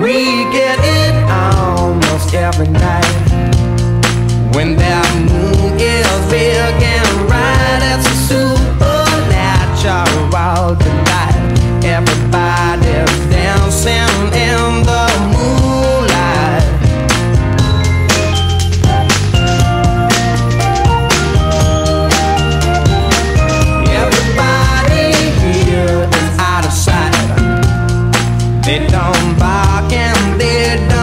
We get it almost every night. When that moon is big and bright It's a supernatural delight Everybody's dancing on back and they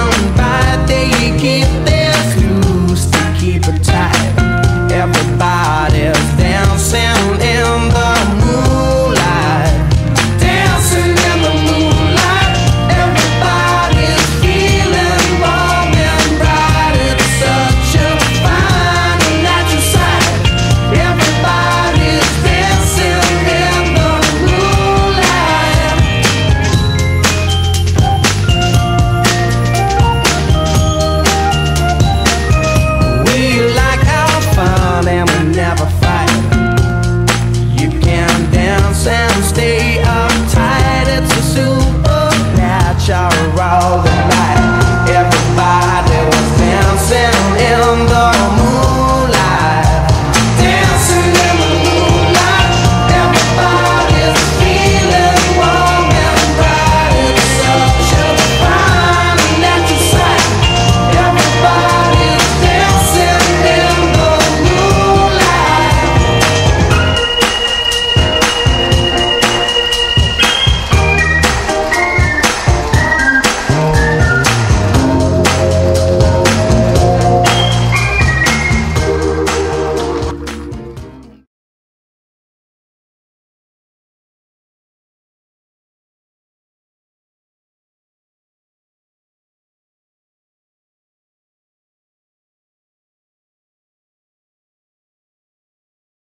all the night. Everybody was dancing in the